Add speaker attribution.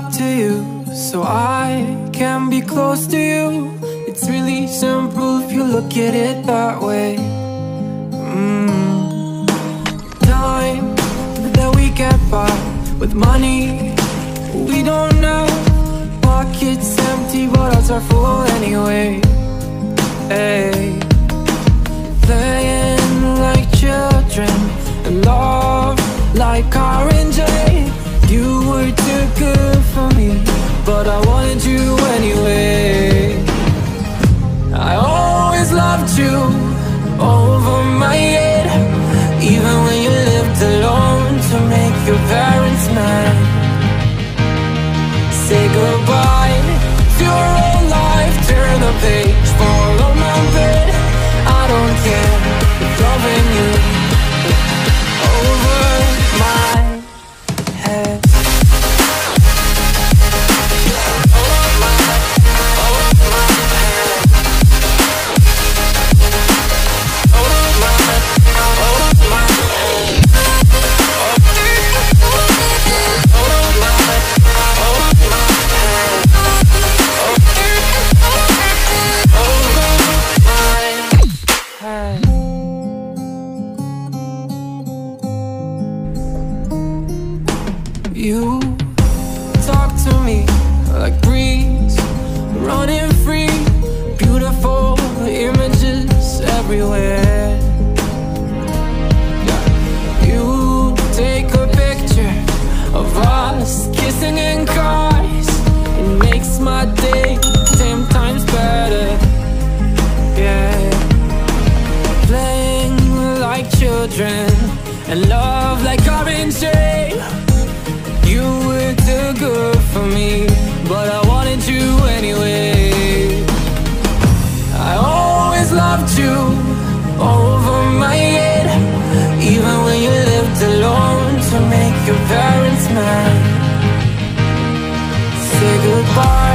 Speaker 1: talk to you so I can be close to you. It's really simple if you look at it that way. Mm. Time that we get by with money we don't know. Pockets empty, but hearts are full You talk to me like breeze, running free, beautiful images everywhere. You take a picture of us kissing in cars, it makes my day ten times better. Yeah, playing like children and love like orange good for me But I wanted you anyway. I always loved you over my head Even when you lived alone to make your parents mad. Say goodbye.